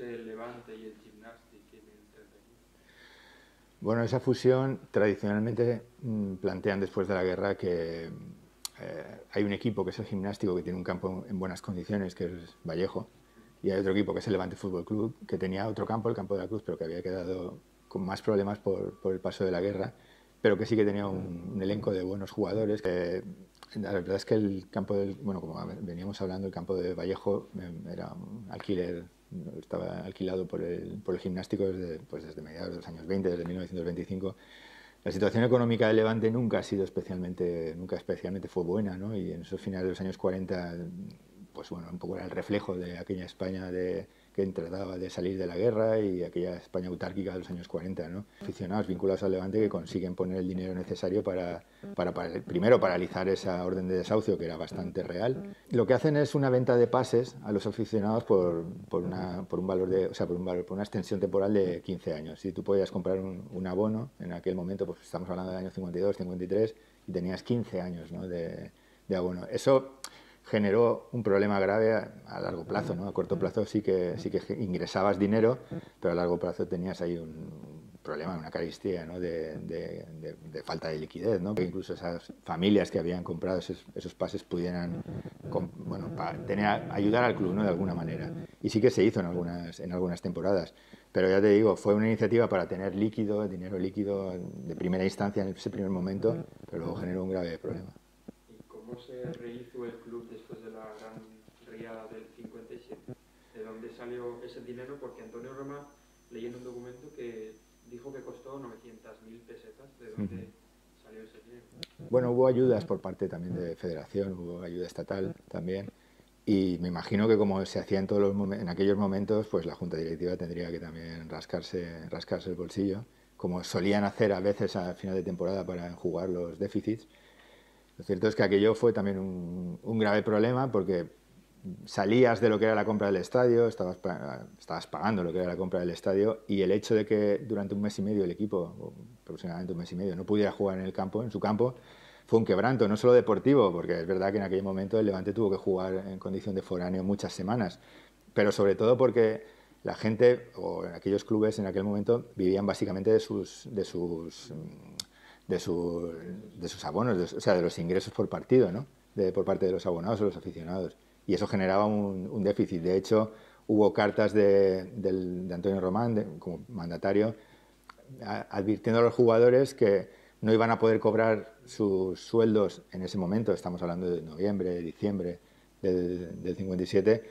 el Levante y el Gimnastic en el 31? Bueno, esa fusión tradicionalmente mm, plantean después de la guerra que eh, hay un equipo que es el gimnástico que tiene un campo en buenas condiciones, que es Vallejo, y hay otro equipo que es el Levante Fútbol Club, que tenía otro campo, el campo de la Cruz, pero que había quedado con más problemas por, por el paso de la guerra, pero que sí que tenía un, elenco de buenos jugadores. la verdad es que el campo del, bueno, como veníamos hablando, el campo de Vallejo em, era un alquiler, estaba alquilado por el, por el gimnástico desde, pues desde mediados de los años 20, desde 1925 la situación económica del Levante nunca ha sido especialmente, nunca especialmente fue buena, ¿no? Y en esos finales de los años 40, pues bueno, un poco era el reflejo de aquella España de, que trataba de salir de la guerra y aquella España autárquica de los años 40, ¿no? Aficionados vinculados al Levante que consiguen poner el dinero necesario para, para, primero paralizar esa orden de desahucio que era bastante real. Lo que hacen es una venta de pases a los aficionados por, por, una, por un valor de, o sea, por, un valor, por una extensión temporal de 15 años. Si tú podías comprar un, un, abono en aquel momento, pues estamos hablando del año 52, 53 y tenías 15 años, ¿no? de, de abono. Eso generó un problema grave a, largo plazo, ¿no? A corto plazo sí que, sí que ingresabas dinero, pero a largo plazo tenías ahí un problema, una caristía, ¿no? de, falta de liquidez, ¿no? Que incluso esas familias que habían comprado esos, esos pases pudieran bueno, ayudar al club ¿no? de alguna manera. Y sí que se hizo en algunas, en algunas temporadas. Pero ya te digo, fue una iniciativa para tener líquido, dinero líquido de primera instancia en ese primer momento, pero luego generó un grave problema cómo se rehizo el club después de la gran riada del 57? ¿De dónde salió ese dinero? Porque Antonio Roma, leyendo un documento que dijo que costó 900.000 pesetas, ¿de dónde salió ese dinero? Bueno, hubo ayudas por parte también de federación, hubo ayuda estatal también. Y me imagino que como se hacía en, todos los en aquellos momentos, pues la junta directiva tendría que también rascarse, rascarse el bolsillo, como solían hacer a veces a final de temporada para enjugar los déficits. Lo cierto es que aquello fue también un, grave problema porque salías de lo que era la compra del estadio, estabas, estabas pagando lo que era la compra del estadio y el hecho de que durante un mes y medio el equipo, aproximadamente un mes y medio, no pudiera jugar en el campo, en su campo, fue un quebranto, no solo deportivo, porque es verdad que en aquel momento el Levante tuvo que jugar en condición de foráneo muchas semanas, pero sobre todo porque la gente o aquellos clubes en aquel momento vivían básicamente de sus, de sus de, de sus abonos, o sea, de los ingresos por partido, ¿no? De, por parte de los abonados o los aficionados. Y eso generaba un, déficit. De hecho, hubo cartas de, Antonio Román, como mandatario, advirtiendo a los jugadores que no iban a poder cobrar sus sueldos en ese momento, estamos hablando de noviembre, diciembre del, del 57,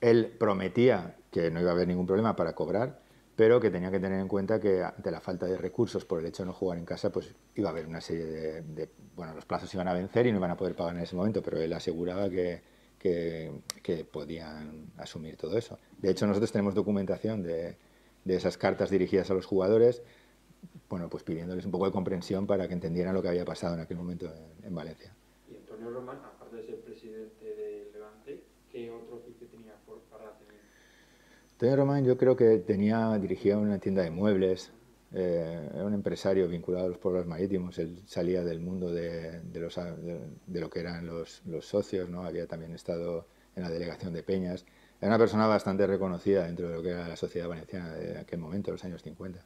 él prometía que no iba a haber ningún problema para cobrar, pero que tenía que tener en cuenta que ante la falta de recursos por el hecho de no jugar en casa, pues iba a haber una serie de, bueno, los plazos iban a vencer y no iban a poder pagar en ese momento, pero él aseguraba que, que, podían asumir todo eso. De hecho, nosotros tenemos documentación de, de, esas cartas dirigidas a los jugadores, bueno, pues pidiéndoles un poco de comprensión para que entendieran lo que había pasado en aquel momento en, Valencia. Y Antonio Román, aparte de ser presidente del Levante, ¿qué otro oficio tenía para tener? Román yo creo que tenía, dirigía una tienda de muebles, eh, era un empresario vinculado a los pueblos marítimos, él salía del mundo de, los, de, lo que eran los, los, socios, ¿no? había también estado en la delegación de Peñas, era una persona bastante reconocida dentro de lo que era la sociedad valenciana de aquel momento, los años 50.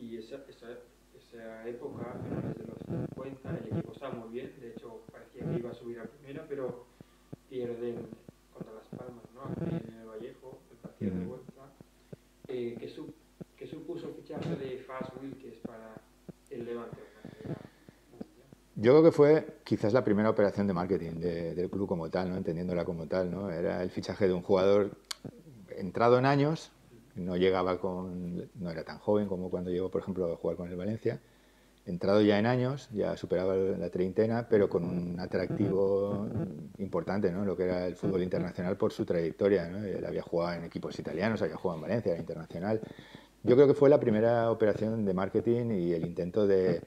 Y esa, esa, esa época, finales de los 50, el equipo estaba muy bien, de hecho parecía que iba a subir a primera, pero pierden contra Las Palmas, ¿no? Vallejo, de vuelta, eh, ¿qué, supuso el fichaje de Fast Wilkes para el Levante? Yo creo que fue quizás la primera operación de marketing del club como tal, ¿no? entendiéndola como tal. ¿no? Era el fichaje de un jugador entrado en años, no llegaba con, no era tan joven como cuando llegó, por ejemplo, a jugar con el Valencia, entrado ya en años, ya superaba la treintena, pero con un atractivo importante, ¿no? Lo que era el fútbol internacional por su trayectoria, ¿no? Él había jugado en equipos italianos, había jugado en Valencia, era internacional. Yo creo que fue la primera operación de marketing y el intento de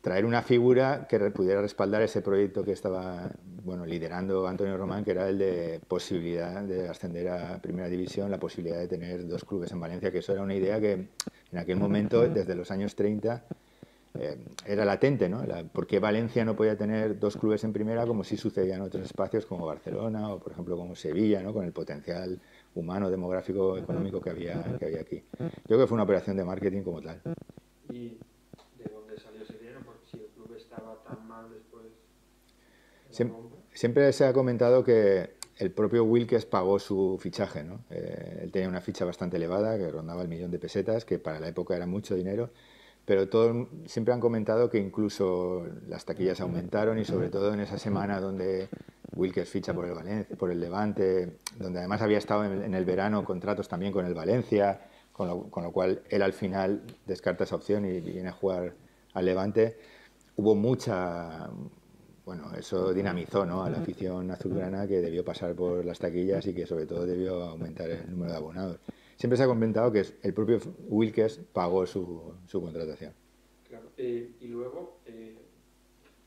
traer una figura que pudiera respaldar ese proyecto que estaba bueno, liderando Antonio Román, que era el de posibilidad de ascender a Primera División, la posibilidad de tener dos clubes en Valencia, que eso era una idea que en aquel momento, desde los años 30, eh, era latente, ¿no? ¿Por qué Valencia no podía tener dos clubes en primera como sí sucedía en otros espacios como Barcelona o, por ejemplo, como Sevilla, ¿no? Con el potencial humano, demográfico, económico que había, que había aquí. Yo creo que fue una operación de marketing como tal. ¿Y de dónde salió ese dinero? Porque si el club estaba tan mal después... siempre se ha comentado que el propio Wilkes pagó su fichaje. ¿no? Eh, él tenía una ficha bastante elevada, que rondaba el millón de pesetas, que para la época era mucho dinero, pero todos siempre han comentado que incluso las taquillas aumentaron y sobre todo en esa semana donde Wilkes ficha por el, Valencia, por el Levante, donde además había estado en, el verano contratos también con el Valencia, con lo, con lo, cual él al final descarta esa opción y viene a jugar al Levante. Hubo mucha, bueno, eso dinamizó ¿no? a la afición azulgrana que debió pasar por las taquillas y que sobre todo debió aumentar el número de abonados. Siempre se ha comentado que el propio Wilkes pagó su, su contratación. Claro, eh, y luego, eh,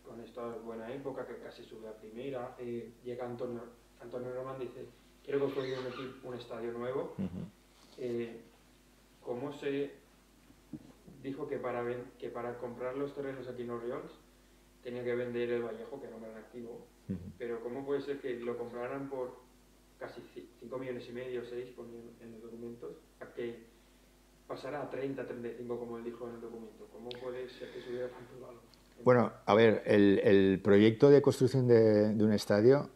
con esta buena época que casi sube a primera, eh, llega Antonio, Antonio Román y dice, quiero construir un, un estadio nuevo. ¿Cómo se dijo que para, que para comprar los terrenos aquí en Orioles tenía que vender el Vallejo, que era un gran activo, pero ¿cómo puede ser que lo compraran por casi 5 millones y medio, 6 en los documentos, a que pasara a 30, 35 como él dijo en el documento? ¿Cómo puede ser que subiera tanto valor? Bueno, a ver, el, proyecto de construcción de, un estadio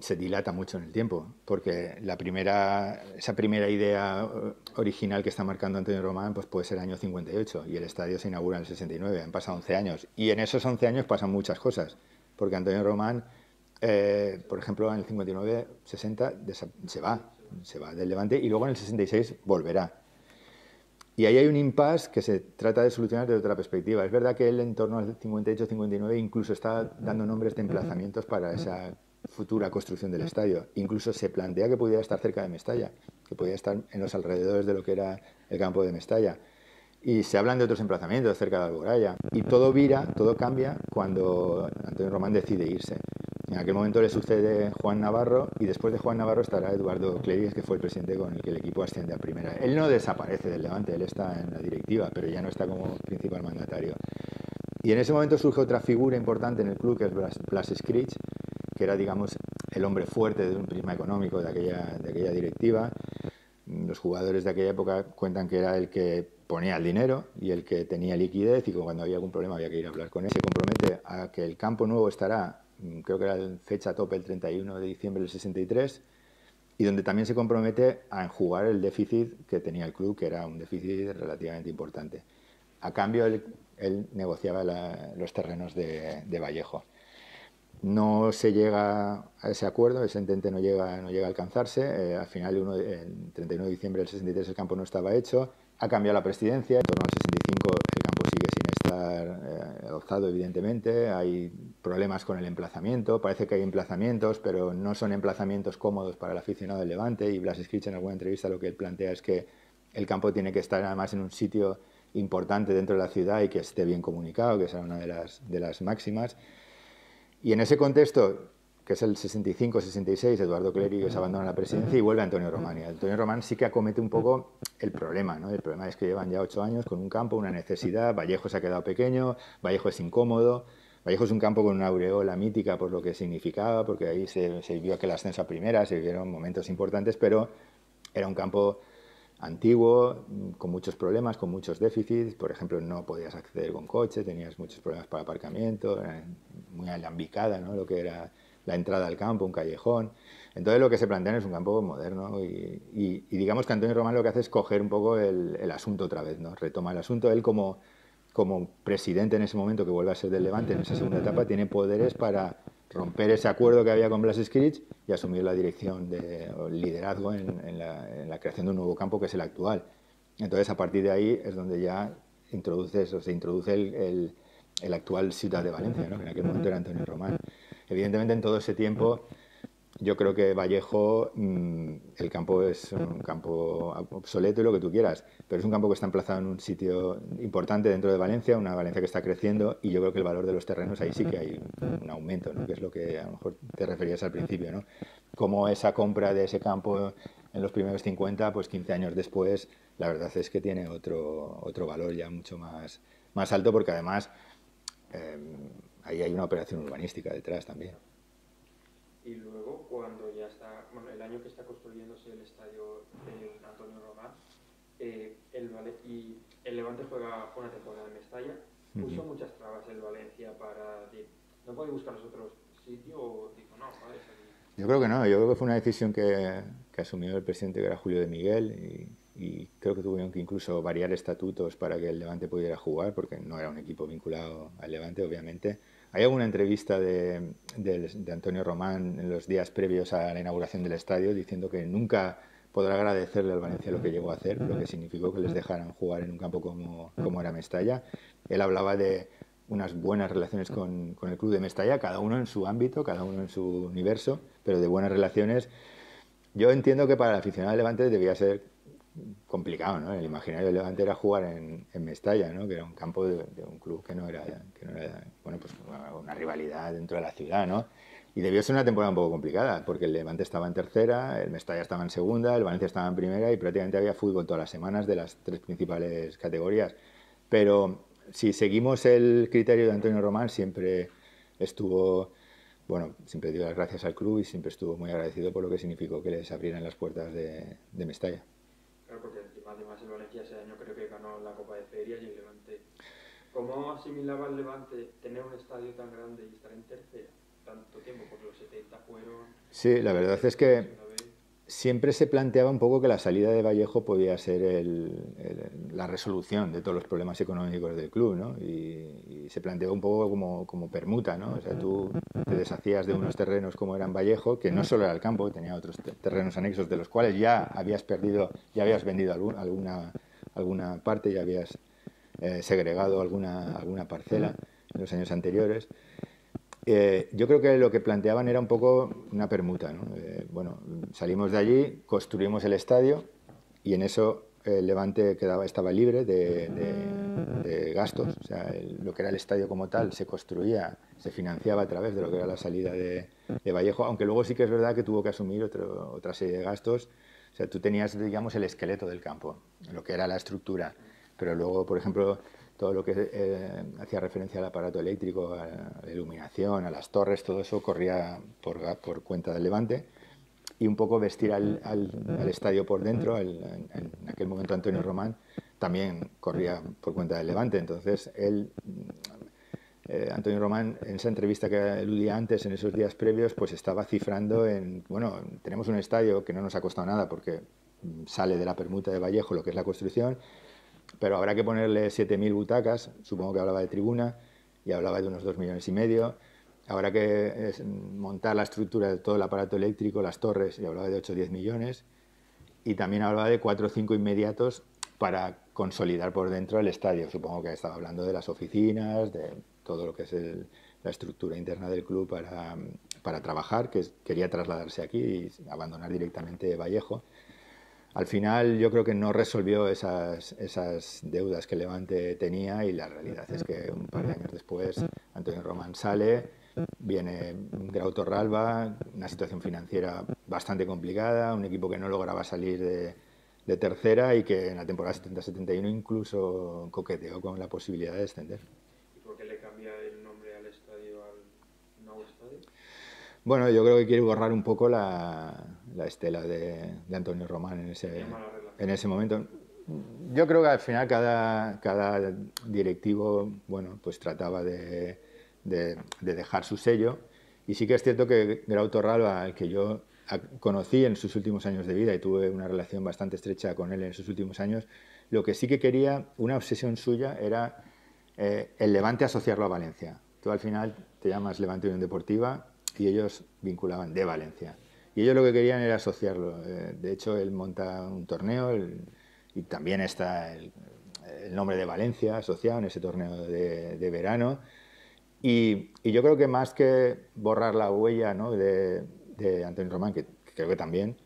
se dilata mucho en el tiempo, porque la primera, esa primera idea original que está marcando Antonio Román pues puede ser año 58 y el estadio se inaugura en el 69, han pasado 11 años y en esos 11 años pasan muchas cosas, porque Antonio Román, eh, por ejemplo, en el 59-60 se va, se va del Levante y luego en el 66 volverá. Y ahí hay un impasse que se trata de solucionar desde otra perspectiva. Es verdad que él en torno al 58-59 incluso está dando nombres de emplazamientos para esa futura construcción del estadio. Incluso se plantea que pudiera estar cerca de Mestalla, que pudiera estar en los alrededores de lo que era el campo de Mestalla. Y se hablan de otros emplazamientos cerca de Alboraya. Y todo vira, todo cambia cuando Antonio Román decide irse. En aquel momento le sucede Juan Navarro y después de Juan Navarro estará Eduardo Cleries, que fue el presidente con el que el equipo asciende a primera. Él no desaparece del Levante, él está en la directiva, pero ya no está como principal mandatario. Y en ese momento surge otra figura importante en el club, que es Blas, Scritch, que era, digamos, el hombre fuerte de un prisma económico de aquella, de aquella directiva. Los jugadores de aquella época cuentan que era el que ponía el dinero y el que tenía liquidez y que cuando había algún problema había que ir a hablar con él. Se compromete a que el campo nuevo estará, creo que era la fecha tope el 31 de diciembre del 63, y donde también se compromete a enjugar el déficit que tenía el club, que era un déficit relativamente importante. A cambio, él, negociaba los terrenos de, de Vallejo no se llega a ese acuerdo, ese intento no llega, no llega a alcanzarse. Eh, al final, el 31 de diciembre del 63, el campo no estaba hecho. Ha cambiado la presidencia. En torno al 65, el campo sigue sin estar eh, adoptado, evidentemente. Hay problemas con el emplazamiento. Parece que hay emplazamientos, pero no son emplazamientos cómodos para el aficionado del Levante. Y Blas Skritch, en alguna entrevista, lo que él plantea es que el campo tiene que estar además en un sitio importante dentro de la ciudad y que esté bien comunicado, que sea una de las, de las máximas. Y en ese contexto, que es el 65-66, Eduardo Clérigues abandona la presidencia y vuelve Antonio Román. Y Antonio Román sí que acomete un poco el problema. ¿no? El problema es que llevan ya ocho años con un campo, una necesidad. Vallejo se ha quedado pequeño, Vallejo es incómodo. Vallejo es un campo con una aureola mítica por lo que significaba, porque ahí se, se vivió aquel ascenso a primera, se vivieron momentos importantes, pero era un campo antiguo, con muchos problemas, con muchos déficits. Por ejemplo, no podías acceder con coche, tenías muchos problemas para aparcamiento, muy alambicada ¿no? lo que era la entrada al campo, un callejón. Entonces lo que se plantea es un campo moderno y, digamos que Antonio Román lo que hace es coger un poco el, el, asunto otra vez, ¿no? retoma el asunto. Él como, como presidente en ese momento que vuelve a ser del Levante en esa segunda etapa tiene poderes para romper ese acuerdo que había con Blas Skritch y asumir la dirección de el liderazgo en, la, creación de un nuevo campo que es el actual. Entonces, a partir de ahí es donde ya introduce eso, se introduce el, el, actual Ciudad de Valencia, ¿no? que en aquel momento era Antonio Román. Evidentemente, en todo ese tiempo yo creo que Vallejo, mm, el campo es un campo obsoleto y lo que tú quieras, pero es un campo que está emplazado en un sitio importante dentro de Valencia, una Valencia que está creciendo y yo creo que el valor de los terrenos ahí sí que hay un aumento, ¿no? que es lo que a lo mejor te referías al principio. ¿no? Como esa compra de ese campo en los primeros 50, pues 15 años después, la verdad es que tiene otro, otro valor ya mucho más, más alto porque además eh, ahí hay una operación urbanística detrás también y luego cuando ya está bueno, el año que está construyéndose el estadio de Antonio Román, eh, el y el Levante juega una temporada en Mestalla, puso muchas trabas el Valencia para decir, no puede buscar otros sitios o dijo, no, vale, Yo creo que no, yo creo que fue una decisión que, que asumió el presidente que era Julio de Miguel y y creo que tuvieron que incluso variar estatutos para que el Levante pudiera jugar, porque no era un equipo vinculado al Levante, obviamente. Hay alguna entrevista de, de, Antonio Román en los días previos a la inauguración del estadio diciendo que nunca podrá agradecerle al Valencia lo que llegó a hacer, lo que significó que les dejaran jugar en un campo como, como era Mestalla. Él hablaba de unas buenas relaciones con, con el club de Mestalla, cada uno en su ámbito, cada uno en su universo, pero de buenas relaciones. Yo entiendo que para el aficionado del Levante debía ser complicado, ¿no? El imaginario del Levante era jugar en, Mestalla, ¿no? Que era un campo de, un club que no era, que no era, bueno, pues una rivalidad dentro de la ciudad, ¿no? Y debió ser una temporada un poco complicada, porque el Levante estaba en tercera, el Mestalla estaba en segunda, el Valencia estaba en primera y prácticamente había fútbol todas las semanas de las tres principales categorías. Pero si seguimos el criterio de Antonio Román, siempre estuvo, bueno, siempre dio las gracias al club y siempre estuvo muy agradecido por lo que significó que les abrieran las puertas de, de Mestalla. Claro, porque además el Valencia ese año creo que ganó la Copa de Ferias y el Levante. ¿Cómo asimilaba el Levante tener un estadio tan grande y estar en tercera tanto tiempo? Porque los 70 fueron. Sí, la verdad es que siempre se planteaba un poco que la salida de Vallejo podía ser la resolución de todos los problemas económicos del club, ¿no? Y, se planteaba un poco como, como, permuta, ¿no? O sea, tú te deshacías de unos terrenos como eran Vallejo, que no solo era el campo, tenía otros terrenos anexos de los cuales ya habías perdido, ya habías vendido alguna, alguna parte, ya habías eh, segregado alguna, alguna parcela en los años anteriores. Eh, yo creo que lo que planteaban era un poco una permuta. Eh, bueno, salimos de allí, construimos el estadio y en eso el Levante quedaba, estaba libre de, gastos. O sea, lo que era el estadio como tal se construía, se financiaba a través de lo que era la salida de, Vallejo, aunque luego sí que es verdad que tuvo que asumir otra serie de gastos. O sea, tú tenías, digamos, el esqueleto del campo, lo que era la estructura. Pero luego, por ejemplo, todo lo que eh, hacía referencia al aparato eléctrico, a la iluminación, a las torres, todo eso corría por cuenta del Levante y un poco vestir al, al, estadio por dentro, en, aquel momento Antonio Román también corría por cuenta del Levante, entonces él, eh, Antonio Román, en esa entrevista que aludía antes, en esos días previos, pues estaba cifrando en, bueno, tenemos un estadio que no nos ha costado nada porque sale de la permuta de Vallejo lo que es la construcción, pero habrá que ponerle 7.000 butacas, supongo que hablaba de tribuna, y hablaba de unos 2 millones y medio. Habrá que montar la estructura de todo el aparato eléctrico, las torres, y hablaba de 8 o 10 millones. Y también hablaba de 4 o 5 inmediatos para consolidar por dentro el estadio. Supongo que estaba hablando de las oficinas, de todo lo que es la estructura interna del club para, para trabajar, que quería trasladarse aquí y abandonar directamente Vallejo. Al final yo creo que no resolvió esas, esas deudas que Levante tenía y la realidad es que un par de años después Antonio Román sale, viene Grau Torralba, una situación financiera bastante complicada, un equipo que no lograba salir de, de tercera y que en la temporada 70-71 incluso coqueteó con la posibilidad de descender. ¿Y por qué le cambia el nombre al estadio al nuevo estadio? Bueno, yo creo que quiere borrar un poco la, la estela de, de, Antonio Román en ese, en ese momento. Yo creo que al final cada, cada directivo bueno, pues trataba de, de, dejar su sello y sí que es cierto que Grau Torralba, al que yo conocí en sus últimos años de vida y tuve una relación bastante estrecha con él en sus últimos años, lo que sí que quería, una obsesión suya, era eh, el Levante asociarlo a Valencia. Tú al final te llamas Levante Unión Deportiva y ellos vinculaban de Valencia. Y ellos lo que querían era asociarlo. Eh, de hecho, él monta un torneo y también está el, nombre de Valencia asociado en ese torneo de, verano. Y, yo creo que más que borrar la huella ¿no? de, Antonio Román, que, creo que también,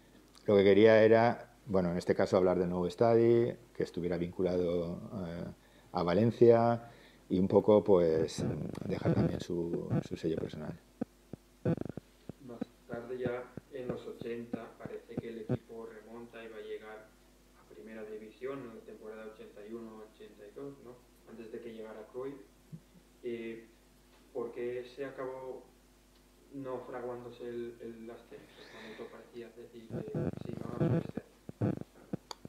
lo que quería era, bueno, en este caso hablar del nuevo estadio, que estuviera vinculado eh, a Valencia y un poco pues dejar también su, su sello personal. Más tarde ya en los 80 parece que el equipo remonta y va a llegar a primera división en la temporada 81-82, ¿no? antes de que llegara Cruyff. Eh, ¿Por se acabó no fraguándose el, el decir que?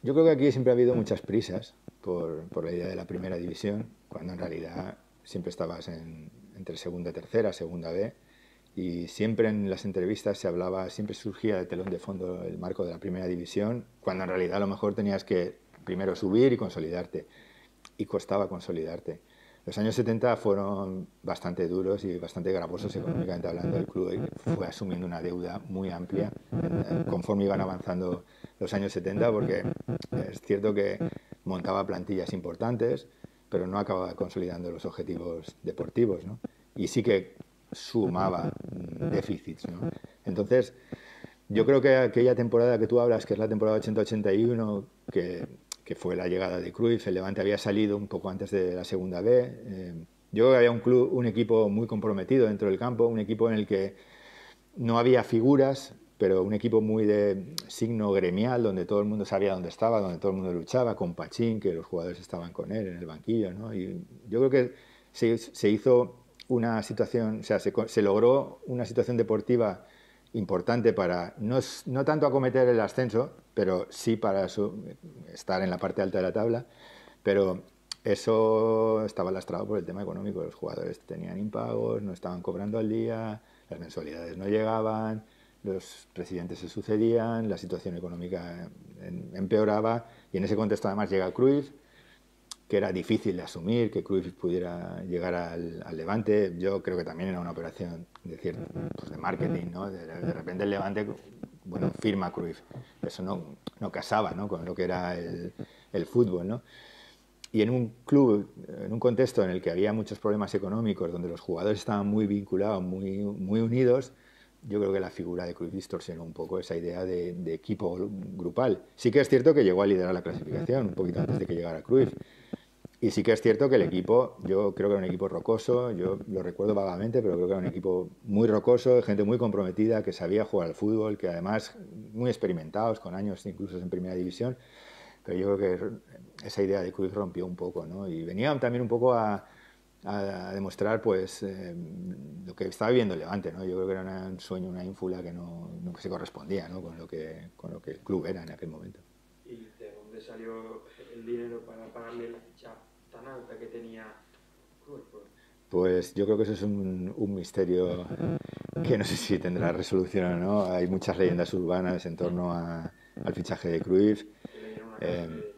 Yo creo que aquí siempre ha habido muchas prisas por, por la idea de la primera división, cuando en realidad siempre estabas en, entre segunda y tercera, segunda B, y siempre en las entrevistas se hablaba, siempre surgía de telón de fondo el marco de la primera división, cuando en realidad a lo mejor tenías que primero subir y consolidarte, y costaba consolidarte. Los años 70 fueron bastante duros y bastante gravosos económicamente hablando. El club fue asumiendo una deuda muy amplia conforme iban avanzando los años 70, porque es cierto que montaba plantillas importantes, pero no acababa consolidando los objetivos deportivos. ¿no? Y sí que sumaba mm, déficits. ¿no? Entonces, yo creo que aquella temporada que tú hablas, que es la temporada 80-81, que, que, fue la llegada de Cruyff, el Levante había salido un poco antes de la segunda B. Eh, yo creo que había un, club, un equipo muy comprometido dentro del campo, un equipo en el que no había figuras, pero un equipo muy de signo gremial, donde todo el mundo sabía dónde estaba, donde todo el mundo luchaba, con Pachín, que los jugadores estaban con él en el banquillo. ¿no? Y yo creo que se, se hizo una situación, o sea, se, se, logró una situación deportiva importante para no, no, tanto acometer el ascenso, pero sí para su, estar en la parte alta de la tabla, pero eso estaba lastrado por el tema económico. Los jugadores tenían impagos, no estaban cobrando al día, las mensualidades no llegaban, los presidentes se sucedían, la situación económica empeoraba y en ese contexto además llega Cruyff que era difícil de asumir que Cruyff pudiera llegar al, Levante. Yo creo que también era una operación de, pues de marketing, ¿no? De, repente el Levante, bueno, firma Cruyff. Eso no, no casaba, ¿no? Con lo que era el, el, fútbol, ¿no? Y en un club, en un contexto en el que había muchos problemas económicos, donde los jugadores estaban muy vinculados, muy, muy unidos, yo creo que la figura de Cruyff distorsionó un poco esa idea de, de, equipo grupal. Sí que es cierto que llegó a liderar la clasificación un poquito antes de que llegara Cruyff, y sí que es cierto que el equipo, yo creo que era un equipo rocoso, yo lo recuerdo vagamente, pero creo que era un equipo muy rocoso, gente muy comprometida, que sabía jugar al fútbol, que además muy experimentados, con años incluso en primera división. Pero yo creo que esa idea de Cruz rompió un poco, ¿no? Y venían también un poco a, a demostrar pues eh, lo que estaba viviendo el Levante, ¿no? Yo creo que era un sueño, una ínfula que no, no se correspondía ¿no? con, lo que, con lo que el club era en aquel momento. ¿Y de dónde salió el dinero para pagarle la ficha tan alta que tenía Pues yo creo que eso es un, un, misterio que no sé si tendrá resolución o no. Hay muchas leyendas urbanas en torno a, al fichaje de Cruyff. Eh,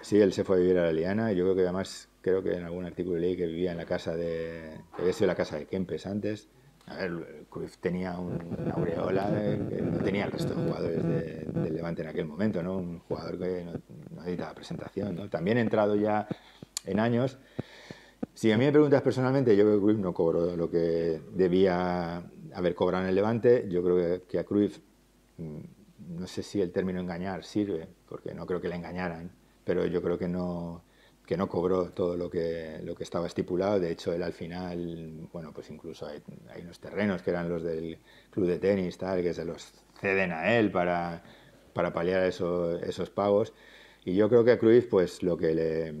sí, él se fue a vivir a la Liana yo creo que además, creo que en algún artículo leí que vivía en la casa de, que había sido la casa de Kempes antes. A ver, Cruyff tenía un, una aureola que no tenía el resto de jugadores del de Levante en aquel momento, ¿no? Un jugador que no, no necesitaba presentación. También entrado ya en años. Si a mí me preguntas personalmente, yo creo que Cruyff no cobró lo que debía haber cobrado en el Levante. Yo creo que, que a Cruyff, mm, no sé si el término engañar sirve, porque no creo que le engañaran, pero yo creo que no, que no cobró todo lo que, lo que estaba estipulado. De hecho, él al final, bueno, pues incluso hay, hay unos terrenos que eran los del club de tenis, tal, que se los ceden a él para, para paliar eso, esos pagos. Y yo creo que a Cruyff, pues lo que le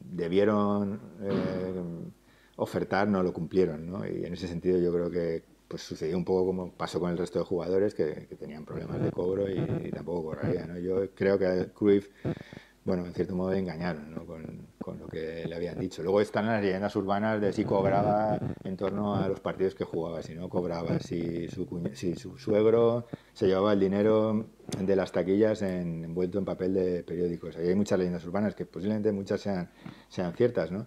debieron eh, ofertar no lo cumplieron, ¿no? Y en ese sentido yo creo que pues sucedió un poco como pasó con el resto de jugadores que, tenían problemas de cobro y, y tampoco cobrarían, ¿no? Yo creo que a Cruyff bueno, en cierto modo engañaron ¿no? con, con, lo que le habían dicho. Luego están las leyendas urbanas de si cobraba en torno a los partidos que jugaba, si no cobraba, si su, si su suegro se llevaba el dinero de las taquillas en, envuelto en papel de periódicos. Ahí hay muchas leyendas urbanas que posiblemente muchas sean, sean ciertas, ¿no?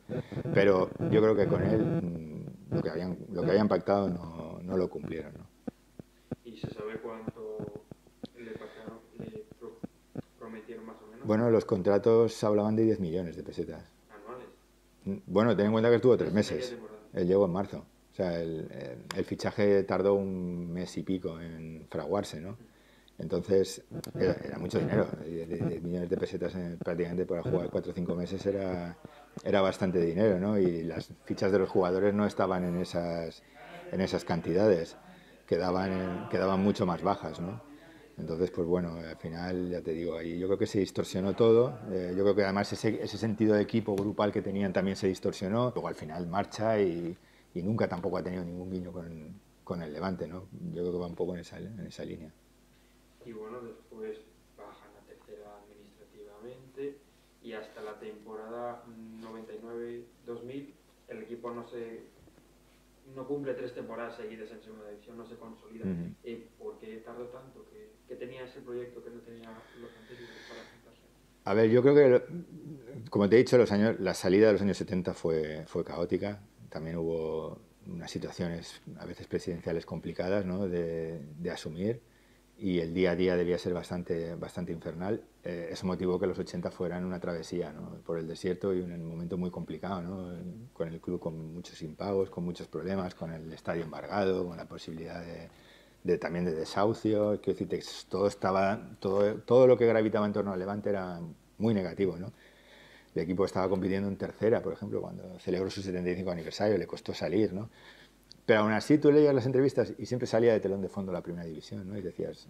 Pero yo creo que con él mm, lo que habían, lo que habían pactado no, no lo cumplieron, ¿no? ¿Y se sabe cuánto le, pagaron, le prometieron más o menos? Bueno, los contratos hablaban de 10 millones de pesetas. ¿Anuales? Bueno, ten en cuenta que estuvo tres meses. Él llegó en marzo. O sea, el, el, fichaje tardó un mes y pico en fraguarse, ¿no? Entonces, era, era mucho dinero. 10 millones de pesetas en, prácticamente para jugar 4 o 5 meses era, era bastante dinero, ¿no? Y las fichas de los jugadores no estaban en esas, en esas cantidades. Quedaban, en, quedaban mucho más bajas, ¿no? Entonces, pues bueno, al final, ya te digo, ahí yo creo que se distorsionó todo. Eh, yo creo que además ese, ese, sentido de equipo grupal que tenían también se distorsionó. Luego al final marcha y, y, nunca tampoco ha tenido ningún guiño con, con el Levante, ¿no? Yo creo que va un poco en esa, en esa línea. Y bueno, después bajan a tercera administrativamente y hasta la temporada 99-2000 el equipo no se no cumple tres temporadas seguidas en segunda división, no se consolida. Eh, ¿Por qué tardó tanto? ¿Qué, ¿Qué, tenía ese proyecto que no tenía los anteriores para juntarse? A ver, yo creo que, como te he dicho, los años, la salida de los años 70 fue, fue caótica. También hubo unas situaciones a veces presidenciales complicadas ¿no? de, de, asumir y el día a día debía ser bastante, bastante infernal. Eh, eso motivó que los 80 fueran una travesía ¿no? por el desierto y un momento muy complicado, ¿no? con el club con muchos impagos, con muchos problemas, con el estadio embargado, con la posibilidad de, de también de desahucio. Quiero decir, todo, estaba, todo, todo lo que gravitaba en torno al Levante era muy negativo. ¿no? El equipo estaba compitiendo en tercera, por ejemplo, cuando celebró su 75 aniversario, le costó salir, ¿no? Pero aún así tú leías las entrevistas y siempre salía de telón de fondo la primera división, ¿no? Y decías,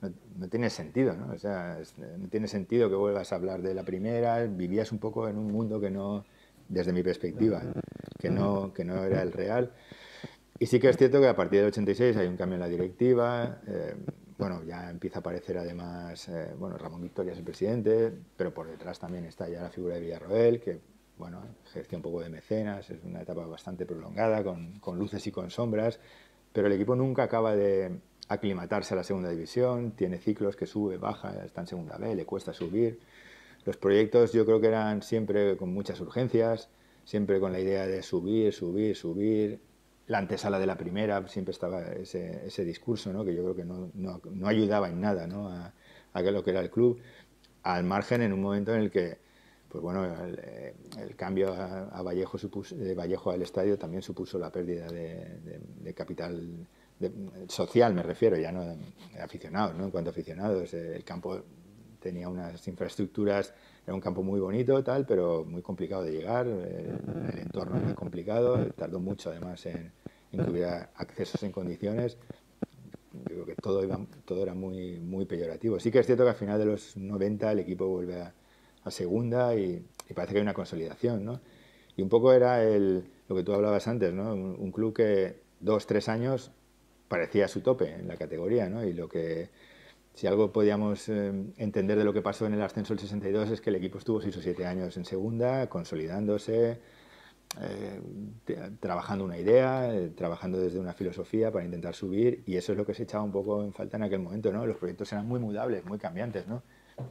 no, no, tiene sentido, ¿no? O sea, no tiene sentido que vuelvas a hablar de la primera, vivías un poco en un mundo que no, desde mi perspectiva, que no, que no era el real. Y sí que es cierto que a partir del 86 hay un cambio en la directiva, eh, bueno, ya empieza a aparecer además, eh, bueno, Ramón Victoria es el presidente, pero por detrás también está ya la figura de Villarroel, que bueno, ejerce un poco de mecenas, es una etapa bastante prolongada, con, con, luces y con sombras, pero el equipo nunca acaba de aclimatarse a la segunda división, tiene ciclos que sube, baja, está en segunda B, le cuesta subir. Los proyectos yo creo que eran siempre con muchas urgencias, siempre con la idea de subir, subir, subir. La antesala de la primera, siempre estaba ese, ese discurso, ¿no? que yo creo que no, no, no ayudaba en nada ¿no? a, a lo que era el club, al margen en un momento en el que pues bueno, el, el cambio a, Vallejo supuso, de Vallejo al estadio también supuso la pérdida de, capital social, me refiero, ya no aficionados, ¿no? En cuanto a aficionados, el campo tenía unas infraestructuras, era un campo muy bonito, tal, pero muy complicado de llegar, el, entorno era complicado, tardó mucho además en, en que hubiera accesos en condiciones. Creo que todo, iba, todo era muy, muy peyorativo. Sí que es cierto que al final de los 90 el equipo vuelve a a segunda y, y, parece que hay una consolidación, ¿no? Y un poco era el, lo que tú hablabas antes, ¿no? Un, un, club que dos, tres años parecía su tope en la categoría, ¿no? Y lo que, si algo podíamos eh, entender de lo que pasó en el ascenso del 62 es que el equipo estuvo seis o siete años en segunda, consolidándose, eh, trabajando una idea, eh, trabajando desde una filosofía para intentar subir y eso es lo que se echaba un poco en falta en aquel momento, ¿no? Los proyectos eran muy mudables, muy cambiantes, ¿no?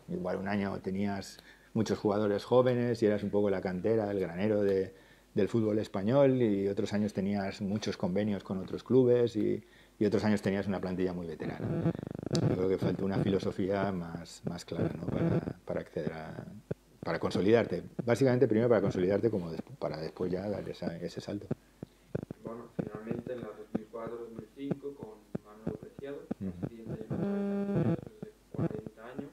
Igual un año tenías muchos jugadores jóvenes y eras un poco la cantera, el granero de, del fútbol español y otros años tenías muchos convenios con otros clubes y, y, otros años tenías una plantilla muy veterana. Yo creo que falta una filosofía más, más clara ¿no? para, para acceder a, para consolidarte. Básicamente primero para consolidarte como para después ya dar esa, ese salto. Bueno, finalmente en la 2004-2005 con Manuel Preciado, uh -huh. 40 años,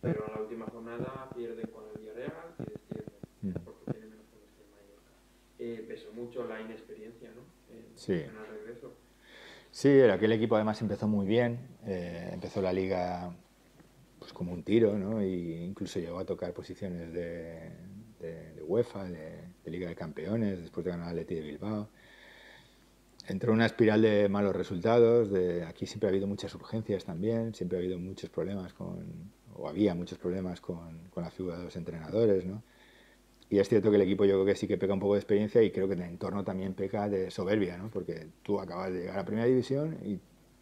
pero en la última jornada pierden con el Villarreal y descienden mm. porque tiene menos puntos que el Mallorca. Eh, pesó mucho la inexperiencia, ¿no? En, sí. en el regreso. Sí, aquel equipo además empezó muy bien, eh, empezó la liga pues como un tiro, ¿no? Y incluso llegó a tocar posiciones de, de, de UEFA, de, de, Liga de Campeones, después de ganar al Leti de Bilbao. Entró en una espiral de malos resultados, de, aquí siempre ha habido muchas urgencias también, siempre ha habido muchos problemas con, o había muchos problemas con, con la figura de los entrenadores, ¿no? Y es cierto que el equipo yo creo que sí que peca un poco de experiencia y creo que el entorno también peca de soberbia, ¿no? Porque tú acabas de llegar a Primera División y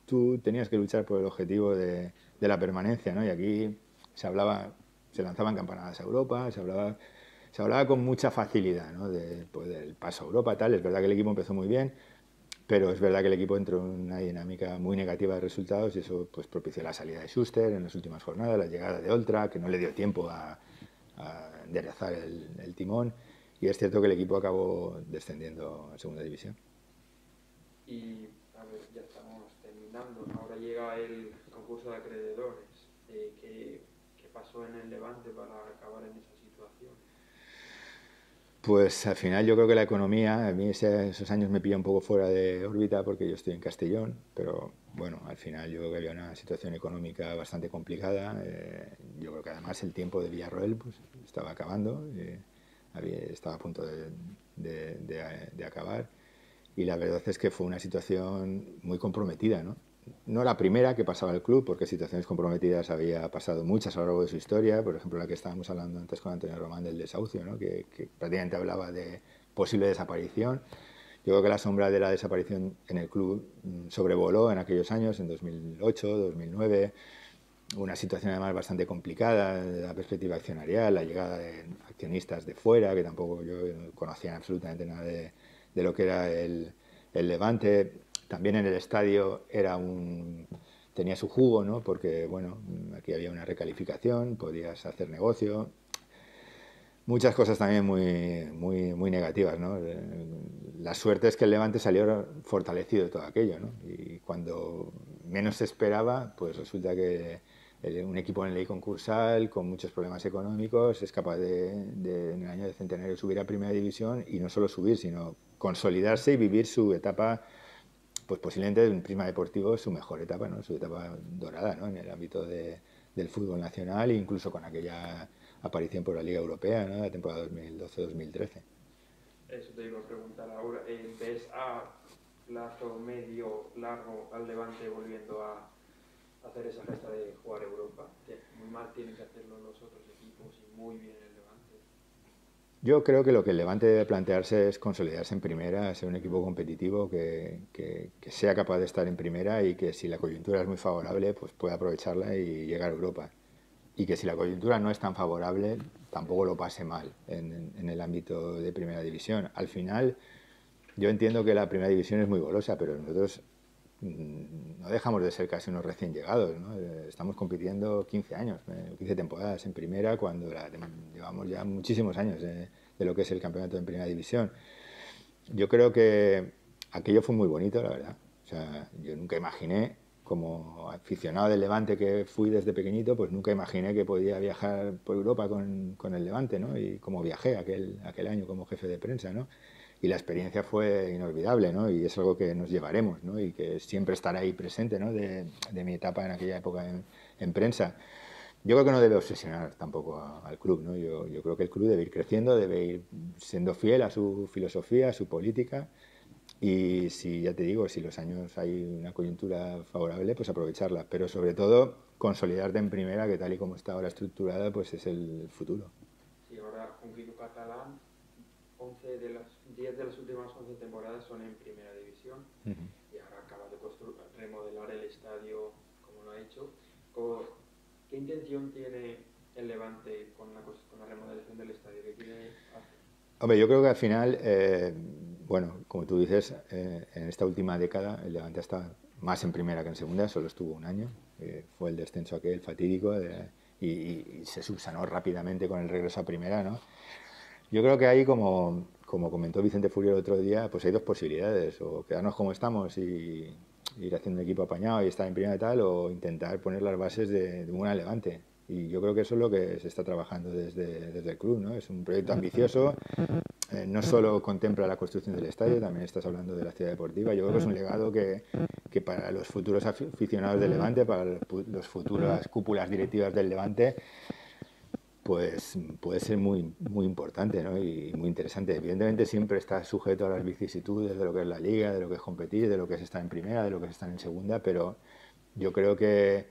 tú tenías que luchar por el objetivo de, de la permanencia, ¿no? Y aquí se hablaba, se lanzaban campanadas a Europa, se hablaba, se hablaba con mucha facilidad, ¿no? De, pues, del paso a Europa, tal. Es verdad que el equipo empezó muy bien, pero es verdad que el equipo entró en una dinámica muy negativa de resultados y eso pues propició la salida de Schuster en las últimas jornadas, la llegada de Oltra, que no le dio tiempo a, a enderezar el, el, timón y es cierto que el equipo acabó descendiendo a segunda división. Y a ver, ya estamos terminando, ahora llega el concurso de acreedores, eh, ¿qué, ¿qué, pasó en el Levante para acabar en situación? Pues al final yo creo que la economía, a mí esos años me pilla un poco fuera de órbita porque yo estoy en Castellón, pero bueno, al final yo creo que había una situación económica bastante complicada. Eh, yo creo que además el tiempo de Villarroel pues, estaba acabando, eh, había, estaba a punto de, de, acabar. y la verdad es que fue una situación muy comprometida, ¿no? No la primera que pasaba el club, porque situaciones comprometidas había pasado muchas a lo largo de su historia, por ejemplo la que estábamos hablando antes con Antonio Román del desahucio, ¿no? que, prácticamente hablaba de posible desaparición. Yo creo que la sombra de la desaparición en el club mm, sobrevoló en aquellos años, en 2008, 2009, una situación además bastante complicada desde la perspectiva accionarial, la llegada de accionistas de fuera, que tampoco yo conocía absolutamente nada de, de lo que era el, el, Levante. También en el estadio era un, tenía su jugo, ¿no? porque bueno, aquí había una recalificación, podías hacer negocio. Muchas cosas también muy, muy, muy negativas. ¿no? La suerte es que el Levante salió fortalecido de todo aquello. ¿no? Y cuando menos se esperaba, pues resulta que un equipo en ley concursal con muchos problemas económicos es capaz de, en el año de centenario subir a primera división y no solo subir, sino consolidarse y vivir su etapa, pues posiblemente en Prima Deportivo su mejor etapa, ¿no? su etapa dorada ¿no? en el ámbito de, del fútbol nacional, incluso con aquella aparición por la Liga Europea, ¿no? la temporada 2012-2013. Eso te iba a preguntar ahora. Eh, ¿Ves a plazo medio, largo al Levante volviendo a hacer esa gesta de jugar Europa, que muy mal tienen que hacerlo los otros equipos y muy bien el. Yo creo que lo que el Levante debe plantearse es consolidarse en primera, ser un equipo competitivo que, sea capaz de estar en primera y que si la coyuntura es muy favorable, pues pueda aprovecharla y llegar a Europa. Y que si la coyuntura no es tan favorable, tampoco lo pase mal en, en el ámbito de primera división. Al final, yo entiendo que la primera división es muy golosa, pero nosotros no dejamos de ser casi unos recién llegados. Eh, estamos compitiendo 15 años, 15 eh, temporadas en primera, cuando llevamos ya muchísimos años de, de, lo que es el campeonato en primera división. Yo creo que aquello fue muy bonito, la verdad. O yo nunca imaginé, como aficionado del Levante que fui desde pequeñito, pues nunca imaginé que podía viajar por Europa con, con el Levante, ¿no? Y como viajé aquel, aquel año como jefe de prensa. Y la experiencia fue inolvidable, ¿no? Y es algo que nos llevaremos, ¿no? Y que siempre estará ahí presente, ¿no? De, de mi etapa en aquella época en, en, prensa. Yo creo que no debe obsesionar tampoco a, al club, ¿no? Yo, yo, creo que el club debe ir creciendo, debe ir siendo fiel a su filosofía, a su política. Y si, ya te digo, si los años hay una coyuntura favorable, pues aprovecharla. Pero sobre todo, consolidarte en primera, que tal y como está ahora estructurada, pues es el futuro. Sí, ahora catalán, 11 de las 10 de las últimas 11 temporadas son en primera división uh -huh. y ahora acaba de remodelar el estadio como lo ha hecho. ¿Qué intención tiene el Levante con la, con la remodelación del estadio? ¿Qué quiere hacer? Hombre, yo creo que al final, eh, bueno, como tú dices, eh, en esta última década el Levante está más en primera que en segunda, solo estuvo un año, eh, fue el descenso aquel fatídico de, y, y, se subsanó rápidamente con el regreso a primera, ¿no? Yo creo que hay como como comentó Vicente Furio el otro día, pues hay dos posibilidades, o quedarnos como estamos y ir haciendo un equipo apañado y estar en primera y tal, o intentar poner las bases de, de un levante. Y yo creo que eso es lo que se está trabajando desde, desde el club, ¿no? Es un proyecto ambicioso, eh, no solo contempla la construcción del estadio, también estás hablando de la ciudad deportiva. Yo creo que es un legado que, que para los futuros aficionados del Levante, para las futuras cúpulas directivas del Levante, pues puede ser muy, muy importante y muy interesante. Evidentemente siempre está sujeto a las vicisitudes de lo que es la liga, de lo que es competir, de lo que es estar en primera, de lo que es estar en segunda, pero yo creo que,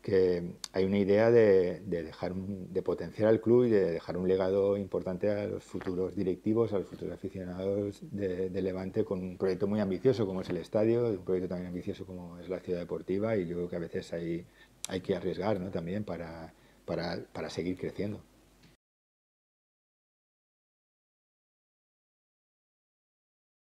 que hay una idea de, de dejar de potenciar al club y de dejar un legado importante a los futuros directivos, a los futuros aficionados de, de Levante con un proyecto muy ambicioso como es el estadio, un proyecto también ambicioso como es la ciudad deportiva y yo creo que a veces hay, hay que arriesgar ¿no? también para para, para seguir creciendo.